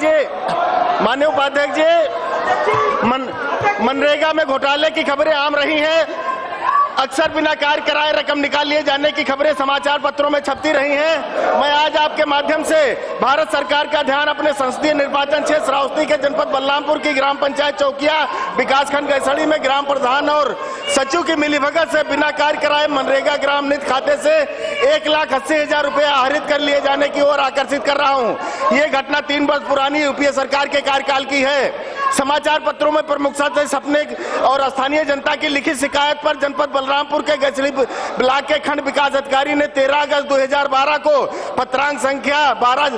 उपाध्यक्ष जी। माननीय उपाध्यक्ष जी मन मनरेगा में घोटाले की खबरें आम रही हैं। अक्सर बिना कार्य कराए रकम निकाल लिए जाने की खबरें समाचार पत्रों में छपती रही हैं। मैं आज आपके माध्यम से भारत सरकार का ध्यान अपने संसदीय निर्वाचन क्षेत्र श्रावस्ती के जनपद बलरामपुर की ग्राम पंचायत चौकिया विकासखंड गैसड़ी में ग्राम प्रधान और सचिव की मिलीभगत से बिना कार्य कराए मनरेगा ग्राम निधि खाते से एक लाख अस्सी हज़ार रूपए आहरित कर लिए जाने की ओर आकर्षित कर रहा हूँ। ये घटना तीन वर्ष पुरानी यूपीए सरकार के कार्यकाल की है। समाचार पत्रों में प्रमुखता से सपने और स्थानीय जनता की लिखित शिकायत पर जनपद बलरामपुर के गचली ब्लॉक के खंड विकास अधिकारी ने 13 अगस्त 2012 को पत्रांक संख्या बारह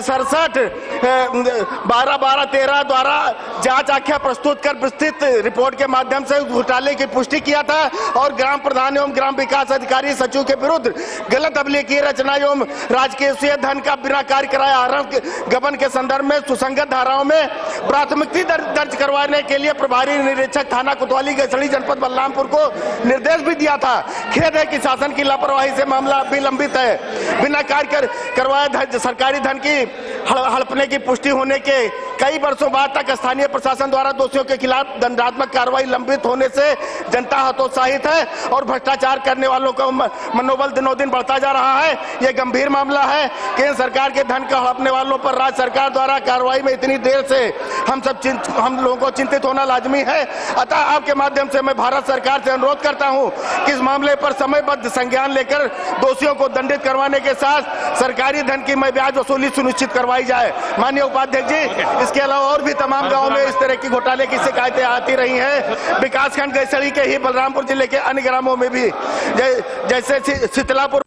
सड़सठ बारह बारह तेरह द्वारा जाँच आख्या प्रस्तुत कर विस्तृत रिपोर्ट के माध्यम से घोटाले की पुष्टि किया था और ग्राम प्रधान एवं ग्राम विकास अधिकारी सचिव के विरुद्ध गलत अभिलेखीय रचना एवं राजकीय धन का बिना कार्य कराया आहरण गबन के संदर्भ में सुसंगत धाराओं में प्राथमिकता दर्ज करवाने के लिए प्रभारी निरीक्षक थाना कोतवाली गैसड़ी जनपद बलरामपुर को निर्देश भी दिया था। खेद है कि शासन की लापरवाही से मामला लंबित है। बिना कार्य कर, करवाए सरकारी धन की हड़पने की पुष्टि होने के कई वर्षों बाद तक स्थानीय प्रशासन द्वारा दोषियों के खिलाफ दंडात्मक कार्रवाई लंबित होने से जनता हतोत्साहित है और भ्रष्टाचार करने वालों का मनोबल दिनों दिन बढ़ता जा रहा है। यह गंभीर मामला है। केंद्र सरकार के धन का हड़पने वालों पर राज्य सरकार द्वारा कार्रवाई में इतनी देर से हम सब हम लोगों को चिंतित होना लाजमी है। अतः आपके माध्यम से मैं भारत सरकार से अनुरोध करता हूँ कि इस मामले पर समयबद्ध संज्ञान लेकर दोषियों को दंडित करवाने के साथ सरकारी धन की मैं ब्याज वसूली सुनिश्चित करवाई जाए। माननीय उपाध्यक्ष जी इसके अलावा और भी तमाम गाँव में इस तरह की घोटाले की शिकायतें आती रही है। विकासखंड गैसड़ी के ही बलरामपुर ज़िले के अन्य ग्रामों में भी। जैसे शीतलापुर